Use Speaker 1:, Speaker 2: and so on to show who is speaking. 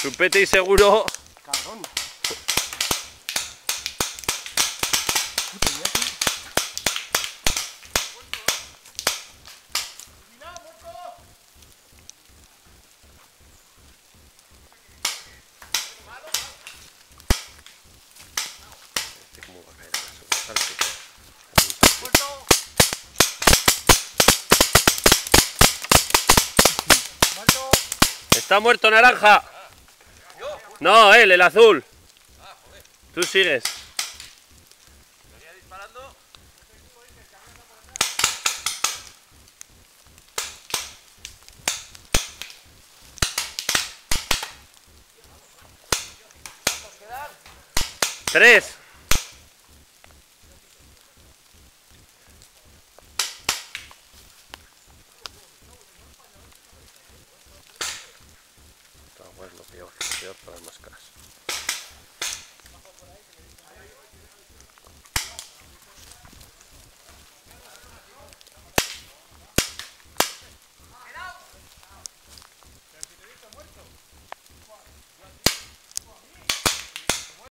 Speaker 1: Chupete y seguro.
Speaker 2: Cabrón.
Speaker 1: Está muerto naranja. No, él, el azul. Tú sigues. Tres. Está bueno, peor, peor para las máscaras.